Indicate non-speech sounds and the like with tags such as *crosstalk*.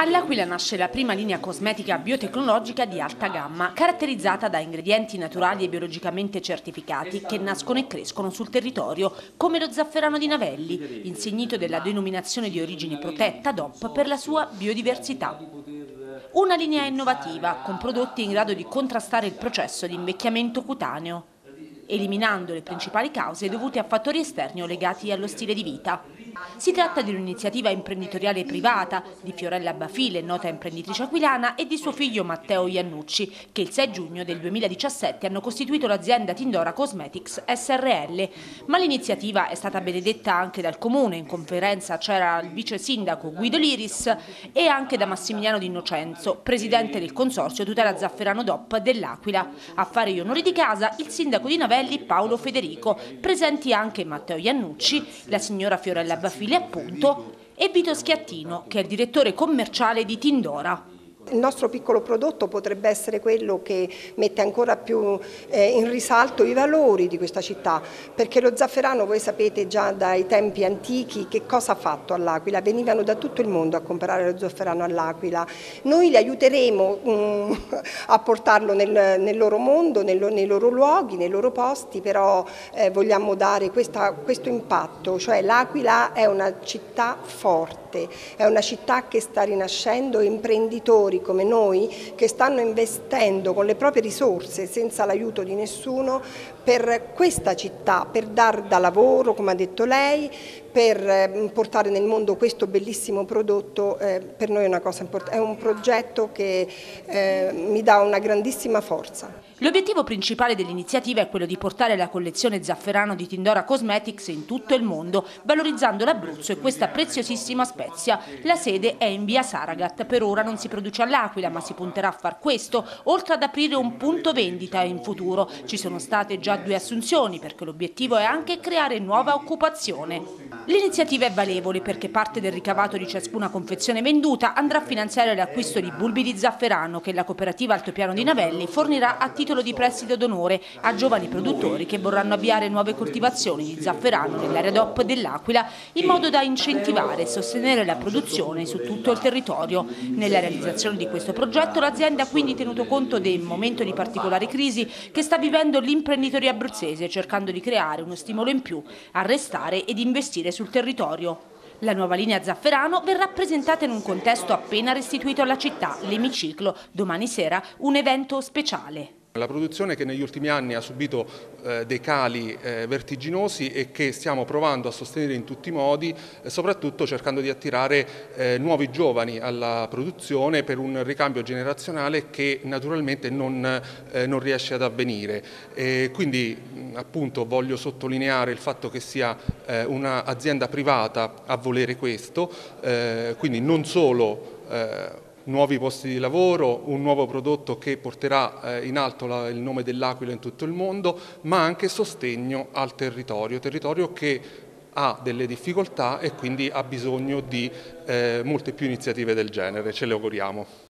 All'Aquila nasce la prima linea cosmetica biotecnologica di alta gamma, caratterizzata da ingredienti naturali e biologicamente certificati che nascono e crescono sul territorio, come lo zafferano di Navelli, insignito della denominazione di origine protetta DOP per la sua biodiversità. Una linea innovativa, con prodotti in grado di contrastare il processo di invecchiamento cutaneo, eliminando le principali cause dovute a fattori esterni o legati allo stile di vita. Si tratta di un'iniziativa imprenditoriale privata di Fiorella Bafile, nota imprenditrice aquilana, e di suo figlio Matteo Iannucci, che il 6 giugno del 2017 hanno costituito l'azienda Tindora Cosmetics SRL. Ma l'iniziativa è stata benedetta anche dal Comune, in conferenza c'era il vice sindaco Guido Liris e anche da Massimiliano D'Innocenzo, presidente del consorzio tutela Zafferano DOP dell'Aquila. A fare gli onori di casa il sindaco di Navelli Paolo Federico, presenti anche Matteo Iannucci, la signora Fiorella Bafili appunto, e Vito Schiattino, che è direttore commerciale di Tindora. Il nostro piccolo prodotto potrebbe essere quello che mette ancora più eh, in risalto i valori di questa città, perché lo zafferano voi sapete già dai tempi antichi che cosa ha fatto all'Aquila, venivano da tutto il mondo a comprare lo zafferano all'Aquila. Noi li aiuteremo um, *laughs* a portarlo nel, nel loro mondo, nel, nei loro luoghi, nei loro posti, però eh, vogliamo dare questa, questo impatto, cioè l'Aquila è una città forte, è una città che sta rinascendo, imprenditori come noi che stanno investendo con le proprie risorse senza l'aiuto di nessuno per questa città, per dar da lavoro, come ha detto lei, per eh, portare nel mondo questo bellissimo prodotto, eh, per noi è una cosa importante, è un progetto che eh, mi dà una grandissima forza. L'obiettivo principale dell'iniziativa è quello di portare la collezione zafferano di Tindora Cosmetics in tutto il mondo, valorizzando l'Abruzzo e questa preziosissima spezia. La sede è in via Saragat, per ora non si produce all'Aquila, ma si punterà a far questo, oltre ad aprire un punto vendita in futuro. Ci sono state già due assunzioni, perché l'obiettivo è anche creare nuova occupazione. L'iniziativa è valevole perché parte del ricavato di ciascuna confezione venduta andrà a finanziare l'acquisto di bulbi di zafferano che la cooperativa Altopiano di Navelli fornirà a titolo di prestito d'onore a giovani produttori che vorranno avviare nuove coltivazioni di zafferano nell'area DOP dell'Aquila in modo da incentivare e sostenere la produzione su tutto il territorio. Nella realizzazione di questo progetto l'azienda ha quindi tenuto conto del momento di particolare crisi che sta vivendo l'imprenditoria abruzzese cercando di creare uno stimolo in più a restare ed investire agire sul territorio. La nuova linea Zafferano verrà presentata in un contesto appena restituito alla città, l'emiciclo, domani sera un evento speciale. La produzione che negli ultimi anni ha subito eh, dei cali eh, vertiginosi e che stiamo provando a sostenere in tutti i modi, eh, soprattutto cercando di attirare eh, nuovi giovani alla produzione per un ricambio generazionale che naturalmente non, eh, non riesce ad avvenire. E quindi appunto voglio sottolineare il fatto che sia eh, un'azienda privata a volere questo, quindi non solo nuovi posti di lavoro, un nuovo prodotto che porterà eh, in alto il nome dell'Aquila in tutto il mondo, ma anche sostegno al territorio, territorio che ha delle difficoltà e quindi ha bisogno di eh, molte più iniziative del genere, ce le auguriamo.